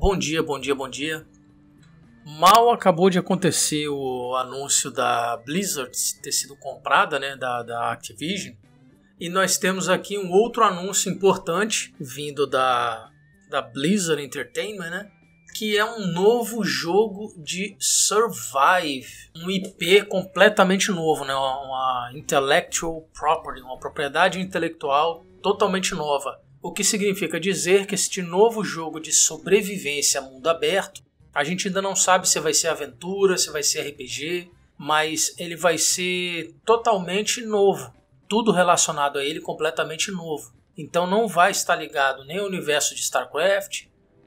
Bom dia, bom dia, bom dia. Mal acabou de acontecer o anúncio da Blizzard ter sido comprada, né, da, da Activision. E nós temos aqui um outro anúncio importante vindo da, da Blizzard Entertainment, né? Que é um novo jogo de Survive. Um IP completamente novo, né? Uma, intellectual property, uma propriedade intelectual totalmente nova. O que significa dizer que este novo jogo de sobrevivência mundo aberto, a gente ainda não sabe se vai ser aventura, se vai ser RPG, mas ele vai ser totalmente novo. Tudo relacionado a ele completamente novo. Então não vai estar ligado nem ao universo de StarCraft,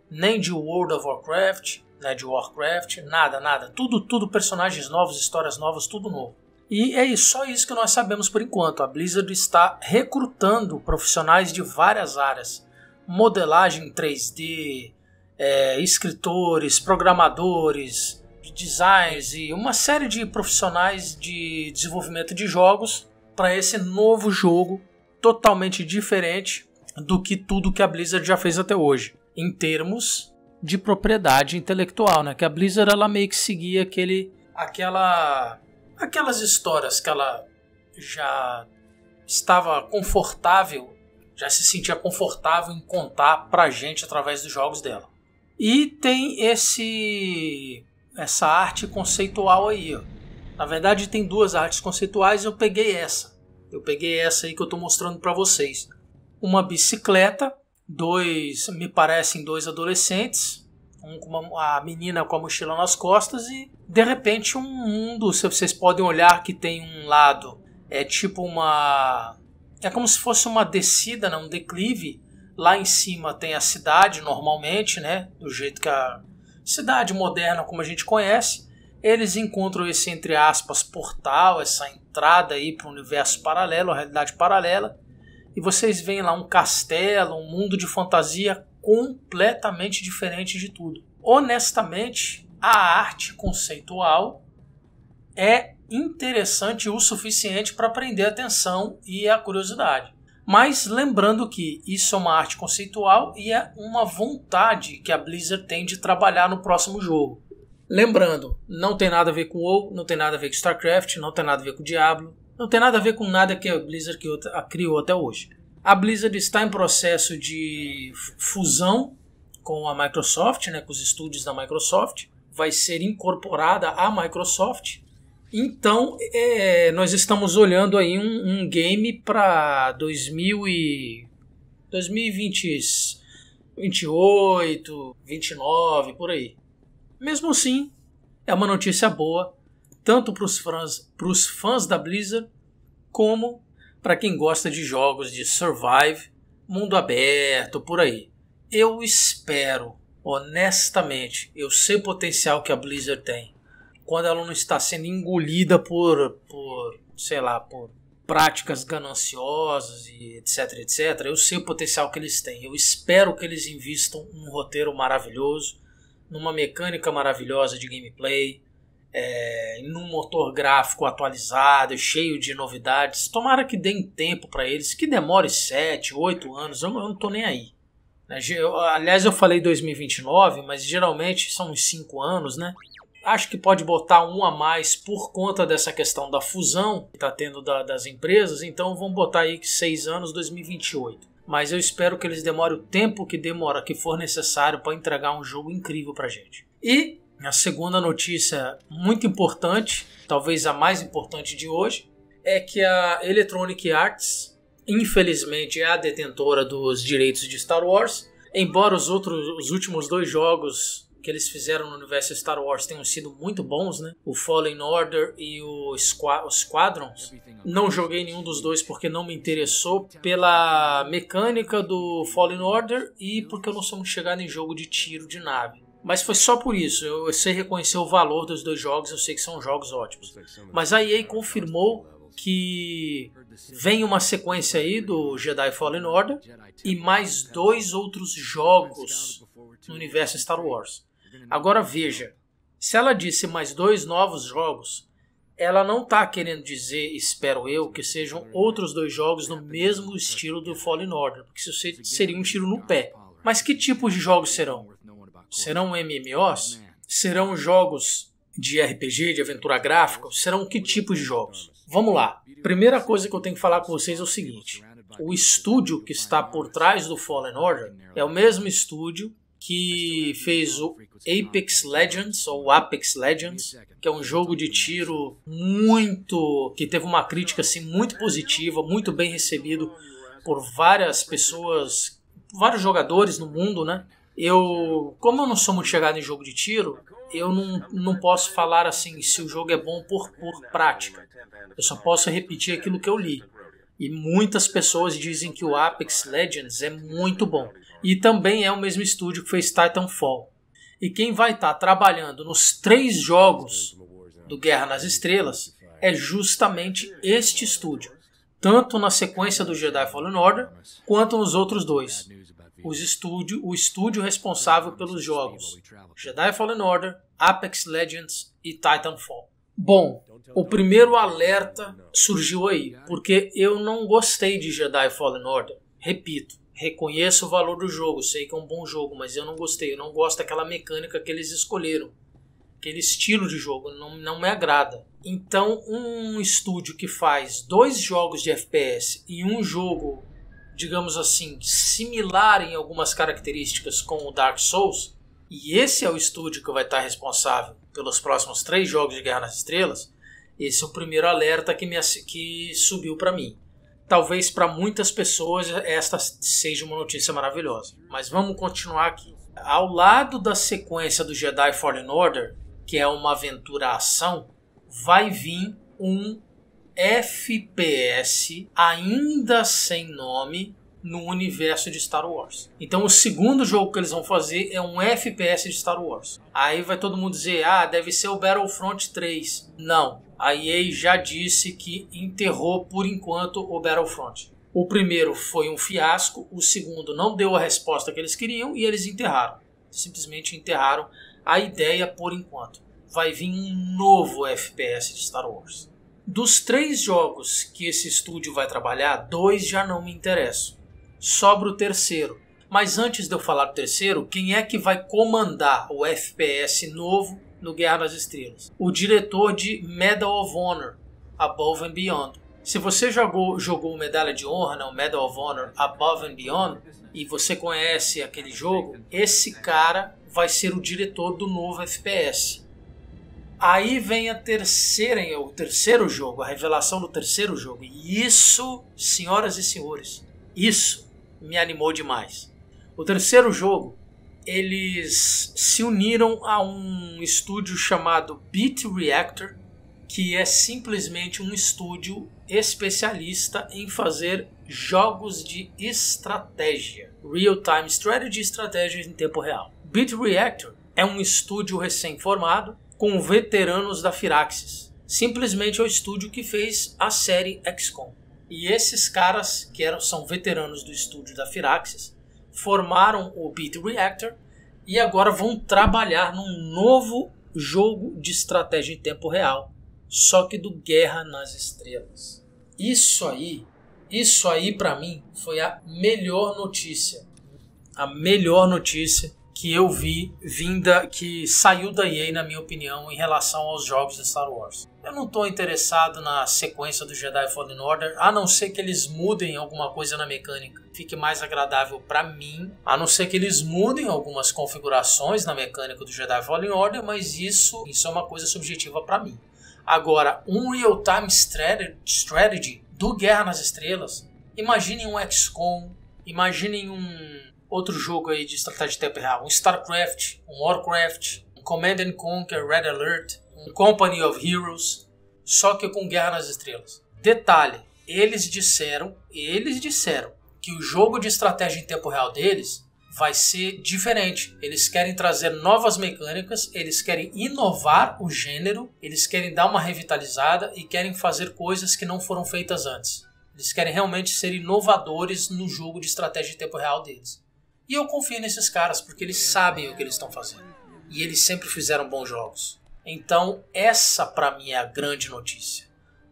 nem de World of Warcraft, né, de Warcraft, nada, nada. Tudo, tudo personagens novos, histórias novas, tudo novo. E é só isso que nós sabemos por enquanto. A Blizzard está recrutando profissionais de várias áreas: modelagem 3D, é, escritores, programadores, designers e uma série de profissionais de desenvolvimento de jogos para esse novo jogo totalmente diferente do que tudo que a Blizzard já fez até hoje, em termos de propriedade intelectual, né? Que a Blizzard ela meio que seguia aquele aquela aquelas histórias que ela já estava confortável, já se sentia confortável em contar pra gente através dos jogos dela. E tem esse essa arte conceitual aí, ó. Na verdade tem duas artes conceituais, eu peguei essa. Eu peguei essa aí que eu estou mostrando para vocês. Uma bicicleta, dois, me parecem dois adolescentes, uma, a menina com a mochila nas costas e de repente um mundo, vocês podem olhar que tem um lado é tipo uma é como se fosse uma descida, né, um declive. Lá em cima tem a cidade normalmente, né, do jeito que a cidade moderna como a gente conhece. Eles encontram esse entre aspas portal, essa entrada aí para o universo paralelo, a realidade paralela. E vocês veem lá um castelo, um mundo de fantasia completamente diferente de tudo. Honestamente, a arte conceitual é interessante o suficiente para prender a atenção e a curiosidade. Mas lembrando que isso é uma arte conceitual e é uma vontade que a Blizzard tem de trabalhar no próximo jogo. Lembrando, não tem nada a ver com WoW, não tem nada a ver com StarCraft, não tem nada a ver com Diablo, não tem nada a ver com nada que a Blizzard criou até hoje. A Blizzard está em processo de fusão com a Microsoft, né, com os estúdios da Microsoft, vai ser incorporada à Microsoft. Então, é, nós estamos olhando aí um, um game para 2028, 29, por aí. Mesmo assim, é uma notícia boa, tanto para os fãs, fãs da Blizzard, como para quem gosta de jogos de survive, mundo aberto, por aí. Eu espero, honestamente, eu sei o potencial que a Blizzard tem. Quando ela não está sendo engolida por, por sei lá, por práticas gananciosas e etc, etc. Eu sei o potencial que eles têm. Eu espero que eles invistam num roteiro maravilhoso, numa mecânica maravilhosa de gameplay, é, num motor gráfico atualizado, cheio de novidades. Tomara que deem tempo para eles, que demore 7, 8 anos, eu, eu não tô nem aí. Né? Eu, aliás, eu falei 2029, mas geralmente são uns 5 anos, né? Acho que pode botar um a mais por conta dessa questão da fusão que está tendo da, das empresas, então vamos botar aí 6 anos, 2028. Mas eu espero que eles demorem o tempo que demora, que for necessário para entregar um jogo incrível para gente. E a segunda notícia muito importante, talvez a mais importante de hoje, é que a Electronic Arts, infelizmente, é a detentora dos direitos de Star Wars. Embora os outros, os últimos dois jogos que eles fizeram no universo Star Wars tenham sido muito bons, né? O Fallen Order e o, Squa Squadrons. Não joguei nenhum dos dois porque não me interessou pela mecânica do Fallen Order e porque eu não sou muito chegado em jogo de tiro de nave. Mas foi só por isso. Eu sei reconhecer o valor dos dois jogos, eu sei que são jogos ótimos. Mas a EA confirmou que vem uma sequência aí do Jedi Fallen Order e mais dois outros jogos no universo Star Wars. Agora veja, se ela disse mais dois novos jogos, ela não está querendo dizer, espero eu, que sejam outros dois jogos no mesmo estilo do Fallen Order, porque isso seria um tiro no pé. Mas que tipos de jogos serão? Serão MMOs? Serão jogos de RPG, de aventura gráfica? Serão que tipo de jogos? Vamos lá. Primeira coisa que eu tenho que falar com vocês é o seguinte: o estúdio que está por trás do Fallen Order é o mesmo estúdio que fez o Apex Legends ou Apex Legends, que é um jogo de tiro muito que teve uma crítica assim muito positiva, muito bem recebido por várias pessoas, vários jogadores no mundo, né? Eu, como eu não sou muito chegado em jogo de tiro, eu não, não posso falar assim se o jogo é bom por, por prática. Eu só posso repetir aquilo que eu li. E muitas pessoas dizem que o Apex Legends é muito bom. E também é o mesmo estúdio que fez Titanfall. E quem vai estar tá trabalhando nos três jogos do Guerra nas Estrelas é justamente este estúdio. Tanto na sequência do Jedi Fallen Order, quanto nos outros dois. Os estúdio, o estúdio responsável pelos jogos Jedi Fallen Order, Apex Legends e Titanfall. Bom, o primeiro alerta surgiu aí, porque eu não gostei de Jedi Fallen Order. Repito, reconheço o valor do jogo, sei que é um bom jogo, mas eu não gostei. Eu não gosto daquela mecânica que eles escolheram. Aquele estilo de jogo não, não me agrada. Então, um estúdio que faz dois jogos de FPS e um jogo, digamos assim, similar em algumas características com o Dark Souls, e esse é o estúdio que vai estar responsável pelos próximos três jogos de Guerra nas Estrelas, esse é o primeiro alerta que, me, que subiu para mim. Talvez para muitas pessoas esta seja uma notícia maravilhosa. Mas vamos continuar aqui. Ao lado da sequência do Jedi Fallen Order, que é uma aventura ação, vai vir um FPS ainda sem nome no universo de Star Wars. Então o segundo jogo que eles vão fazer é um FPS de Star Wars. Aí vai todo mundo dizer: "Ah, deve ser o Battlefront 3". Não, a EA já disse que enterrou por enquanto o Battlefront. O primeiro foi um fiasco, o segundo não deu a resposta que eles queriam e eles enterraram. Simplesmente enterraram a ideia por enquanto. Vai vir um novo FPS de Star Wars. Dos três jogos que esse estúdio vai trabalhar, dois já não me interessam. Sobra o terceiro. Mas antes de eu falar do terceiro, quem é que vai comandar o FPS novo no Guerra nas Estrelas. O diretor de Medal of Honor, Above and Beyond. Se você jogou, jogou Medalha de Honra, não, Medal of Honor Above and Beyond, e você conhece aquele jogo, esse cara vai ser o diretor do novo FPS. Aí vem a terceira, o terceiro jogo, a revelação do terceiro jogo. E isso, senhoras e senhores, isso me animou demais. O terceiro jogo eles se uniram a um estúdio chamado Beat Reactor, que é simplesmente um estúdio especialista em fazer jogos de estratégia, real-time strategy e estratégia em tempo real. Beat Reactor é um estúdio recém-formado com veteranos da Firaxis. Simplesmente é o estúdio que fez a série XCOM. E esses caras, que eram, são veteranos do estúdio da Firaxis, formaram o Beat Reactor e agora vão trabalhar num novo jogo de estratégia em tempo real, só que do Guerra nas Estrelas. Isso aí, isso aí para mim foi a melhor notícia. A melhor notícia que eu vi vinda que saiu da EA na minha opinião em relação aos jogos de Star Wars. Eu não estou interessado na sequência do Jedi Fallen Order, a não ser que eles mudem alguma coisa na mecânica, fique mais agradável para mim, a não ser que eles mudem algumas configurações na mecânica do Jedi Fallen Order, mas isso, isso é uma coisa subjetiva para mim. Agora, um real-time strategy do Guerra nas Estrelas, imaginem um XCOM, imaginem um outro jogo aí de estratégia de tempo real, um StarCraft, um Warcraft, um Command and Conquer Red Alert, Company of Heroes, só que com Guerra nas Estrelas. Detalhe, eles disseram, eles disseram que o jogo de estratégia em tempo real deles vai ser diferente. Eles querem trazer novas mecânicas, eles querem inovar o gênero, eles querem dar uma revitalizada e querem fazer coisas que não foram feitas antes. Eles querem realmente ser inovadores no jogo de estratégia em tempo real deles. E eu confio nesses caras porque eles sabem o que eles estão fazendo. E eles sempre fizeram bons jogos. Então, essa para mim é a grande notícia.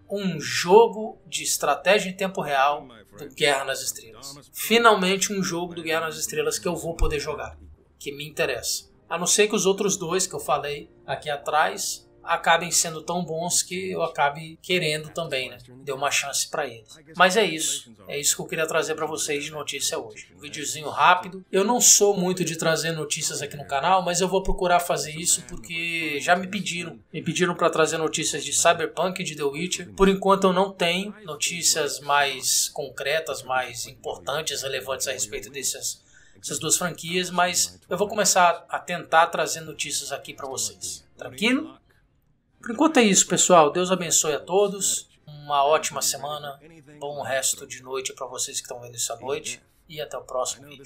Um jogo de estratégia em tempo real do Guerra nas Estrelas. Finalmente um jogo do Guerra nas Estrelas que eu vou poder jogar, que me interessa. A não ser que os outros dois que eu falei aqui atrás acabem sendo tão bons que eu acabe querendo também, né? Deu uma chance para eles. Mas é isso. É isso que eu queria trazer para vocês de notícia hoje. Um videozinho rápido. Eu não sou muito de trazer notícias aqui no canal, mas eu vou procurar fazer isso porque já me pediram. Me pediram para trazer notícias de Cyberpunk e de The Witcher. Por enquanto eu não tenho notícias mais concretas, mais importantes, relevantes a respeito dessas essas duas franquias, mas eu vou começar a tentar trazer notícias aqui para vocês. Tranquilo? Por enquanto é isso, pessoal. Deus abençoe a todos. Uma ótima semana. Bom resto de noite para vocês que estão vendo isso à noite. E até o próximo vídeo.